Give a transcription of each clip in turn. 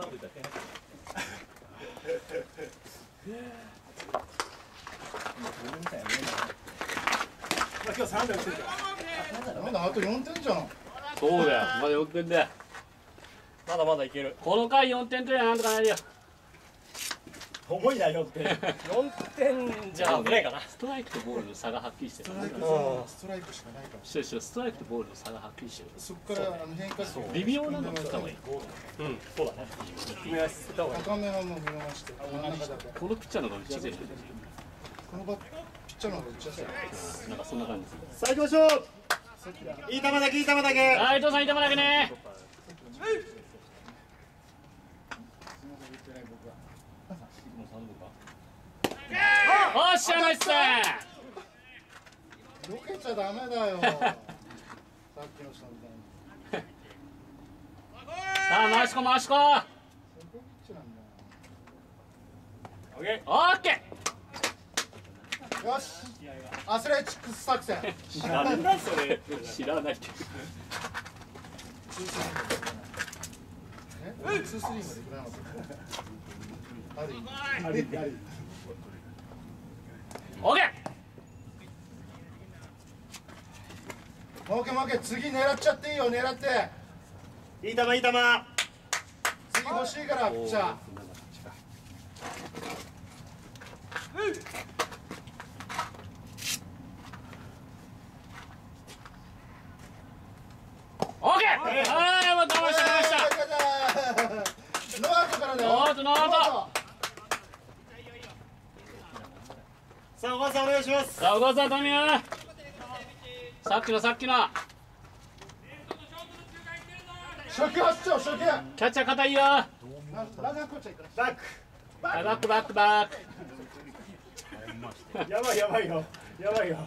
今日3打打ってるからまだあと4点じゃん。そうだよ。まだ4点だよ。まだまだいける。この回4点取りゃなんとかなるよ重いな4点。4点じゃ危ないかな。ストライクとボールの差がはっきりしてるストライクうん。ストライクしかないからそうそうストライクとボールの差がはっきりしてる。そこからあの変化球微妙なのた方がいい。うん。そうだね。組み合わせた方がいい高めはもう見逃してこのピッチャーの方が打ちやすい。このバッピッチャーの方が打ちやすい。なんかそんな感じす。るさあ行きましょう。いい球だけいい球だけ。はい。伊藤さんいたまだけねおっしゃナイス避けちゃダメだよ。さっきの人みたいにさあ回しこ回しこ。オッケオッケだよよし。アスレチックス作戦。ー知らないそれ。知らない。ってえ？俺ツースリーまでいくなかったある意味ある意味ある意味オッケ儲け儲け次狙っちゃっていいよ狙って。ーいい球いい球。次欲しいからピッチャーーオッケー！はいもう我慢した。我慢した。ノーアウトからだよ。ノーアウトノーアウト。さあ小川さんお願いします。さあ小川さん頼むよさっきのさっきの。初球発長初球キャッチャー硬いよ。バックはいバックバックバック。やばいやばいよ。やばいよ。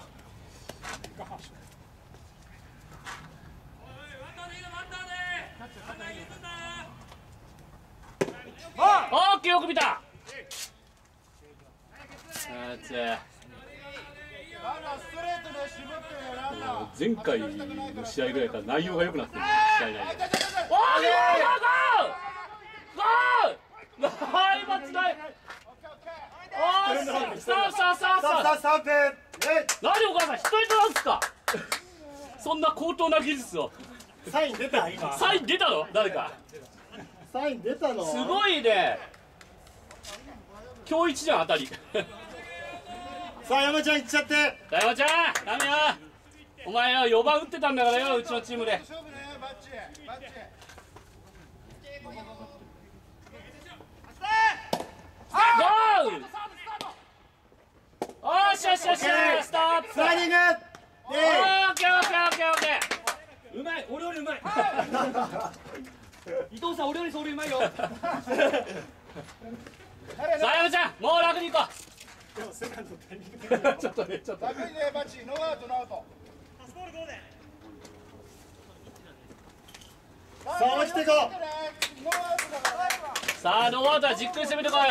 オッケーよく見た。さあつランナーストレートで絞ってよランナー前回の試合ぐらいから内容が良くなってる。試合内容。おーゴーゴーゴーゴーはいバッツないおースタースタースタースターさあさあ3分え何お母さん一人でなんすかそんな高等な技術をサイン出た今サイン出たの誰かサイン出たのすごいね今日一じゃん当たりさあ山ちゃん行っちゃって。山ちゃんダメよお前よ4番打ってたんだからようちのチームで。ゴーおーしよしよしよしストップ。スライディング。オーケーオーケーオーケーオーケー。うまい。俺よりうまい。伊藤さん俺より走塁うまいよ。さあ山ちゃんもう楽に行こセカンドタイミングうちょっとねちょっと。バッチノーアウトノーアウトさあ落ちていこノーアウトだから。さあノーアウトはじっくり攻めてこいよ。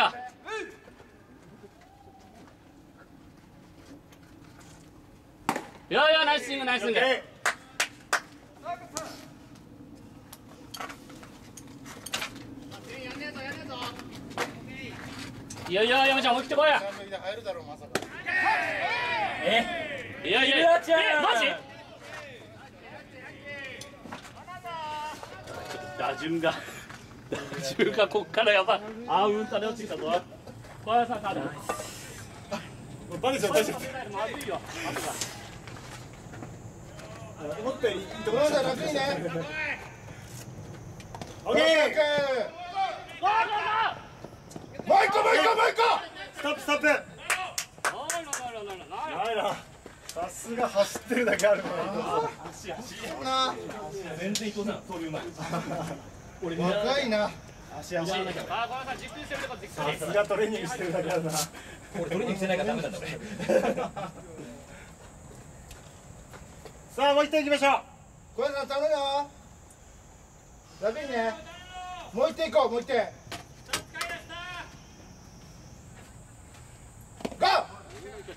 いやいやナイススイングナイススイングいやいや山ちゃん思い切ってこい。よ三塁で入るだろうまさかいやいやいやマジ？打順が打順がこっからやばい。あーうんたで落ちてきたぞ。小林さん。さバレちゃうバレちゃうまずいよ。思ったよりいいとこノーアウト楽にね。オッケーゴーゴーもう一個もう一個もう一個ストップストップ。ないないないな。いないないなさすが走ってるだけあるからな。全然伊藤さん走塁うまい俺若いな。足足あー小林さんじっくり攻めてこいじっくり。さすがトレーニングしてるだけあるな俺トレーニングしてないからダメなんだ俺。さあもう一点いきましょう。小林さん頼むよ。楽にね。もう一点行こうもう一点も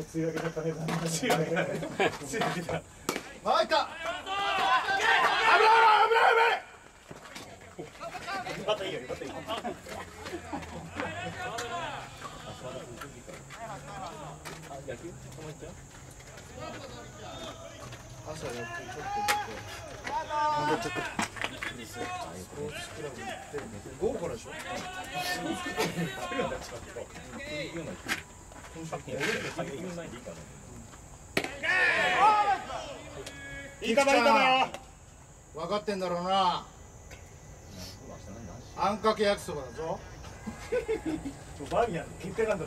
う強い。だったね。強い。だ。強い。だ。まい。た。危ない。危ない。危ない。またい。い。よまたい。い。よ。野球？止まっちゃう？朝やってちょっと戻っちゃった豪華でしょいいかばいいかばよ分かってんだろうなあんかけ焼きそばだぞ。バーミヤン決定なんだ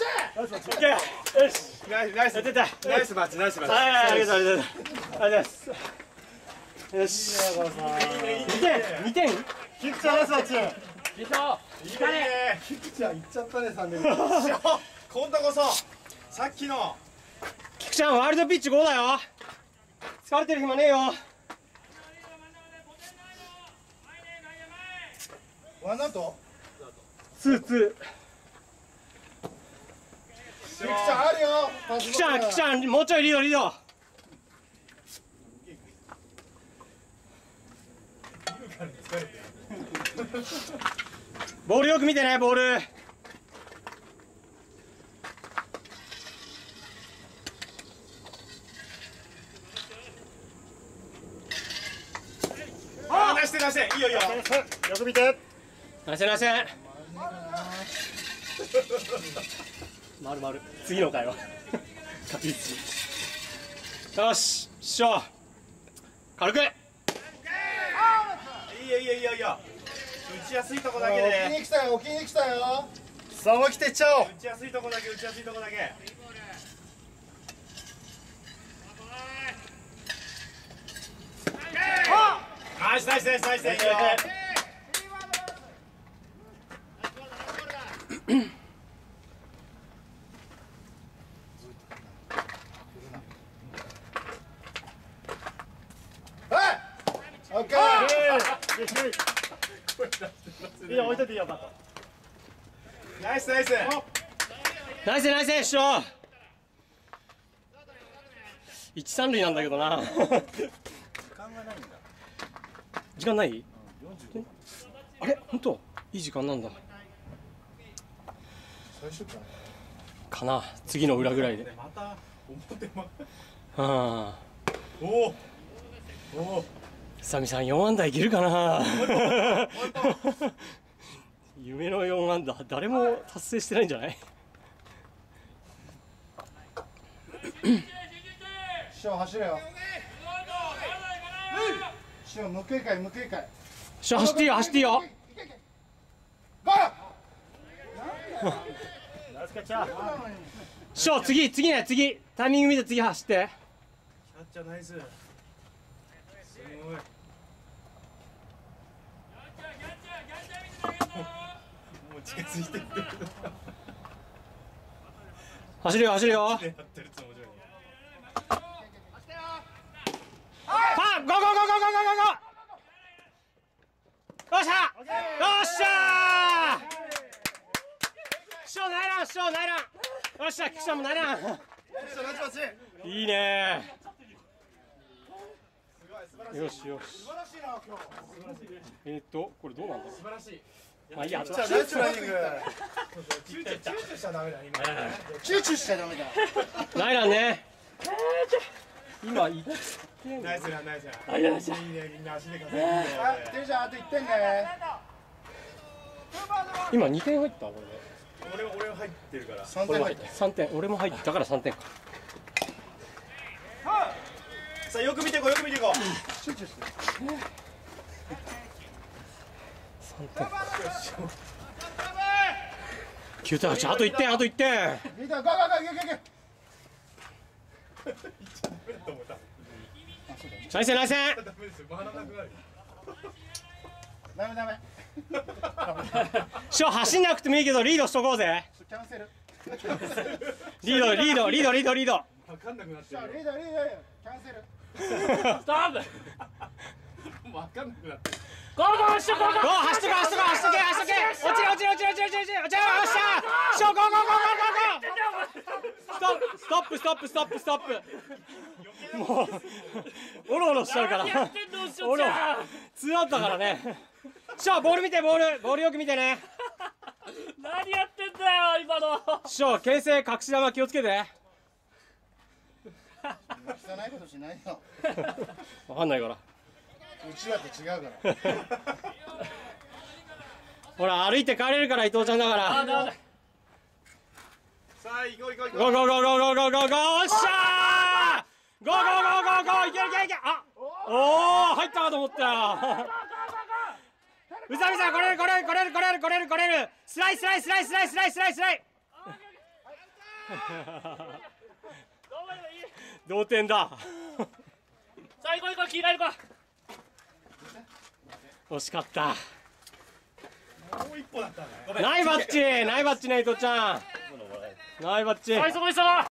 よしナイスナイスやってたナイスマッチナイスマッチはいありがとうありがとうございますよし2点2点キクちナイスマッチキクちゃんキクちゃんいっちゃったね3連今度こそさっきのキクちゃんワールドピッチ5だよ疲れてる暇ねえよワンアウトツーツークちゃんあるよー菊ちゃん菊ちゃんもうちょいリードリードボールよく見てねボールあ出して出していいよいいよよく見てナイスナイスまるまる次の回は。確 実よしっしょ軽く。いいよいいよいいよいいよ打ちやすいとこだけ置きでに来たよ置きに来たよ。さあ思い切っていっちゃおう。打ちやすいとこだけ打ちやすいとこだけ。ナイスナイスナイスナイス。いいよはいオッケーいいよ置いといていいよバットナイスナイス。ナイスナイスっしょ一三塁なんだけどな。時間ない？あれ？本当？いい時間なんだ。かな次の裏ぐらいで。また表まああおお久々に4安打いけるかな。夢の4安打誰も達成してないんじゃない？師匠走れよ。師匠無警戒無警戒。しょ走っていいよ走っていいよ。ゴーしょ次次ね次。タイミング見て次走って。キャッチャーナイス近づい走る。よ走るよやってるつもりパーゴーゴーゴーゴーゴーゴーゴー。よっしゃ。よっしゃ。ーしょナイランしょナイランよっしゃ菊ちゃん。もナイランいいねよしよしえーっとこれどうなんだ？ろ素晴らしい。うまあいいやじゃあナイスランニング躊躇躊躇しちゃダメだ今。チューチューしちゃダメだナイランね今いナイスランナイスラン。あいやいやいいねみんな足で稼いであてるちゃんあと1点ね今2点入ったこれで俺俺は入ってるから。3俺も入っ点入ったた3点俺も入ったから3点かさあよく見ていこうよく見ていこう。集中して3点9 9対8あと1点あと1点リーダーゴーゴーゴーゴーゴー内戦内戦ダメですよ回らなくなるダメダメ師匠走んなくてもいいけどリードしとこうぜキャンセルリードリードリードリードリード分かんなくなってじゃあるリーダーリーダーキャンセルストップ分かんなくなってる。ゴーゴーしようゴー走っとけ走っとけ走っとけ走っとけ落ちる落ちる落ちる落ちる落ちる。落ちる落ちるよっしゃ師匠ゴーゴーゴーゴーゴーゴーストップストップストップストップストップ。もうおろおろしちゃうから。おろツーアウトだからね。師匠ボール見てボール。ボールよく見てね。何やってんだよ今の。師匠牽制隠し玉気をつけてないことしないよ。わかんないから。うちらと違うから。ほら歩いて帰れるから伊藤ちゃんだから。さあ行こう行こう行こう。ゴーゴーゴーゴーゴーゴーゴーっしゃーゴーゴーゴーゴーゴーいけいけいけあおお入ったかと思ったよ宇佐美さんこれるこれるこれるこれるこれるこれるスライスライスライスライスライスライスライ同点だ。さあ行こう行こう切られるか惜しかった。うもう一歩だったね。ナイバッチ。ナイバッチね伊藤ちゃん。ナイバッチ。さあ急ごう急ごう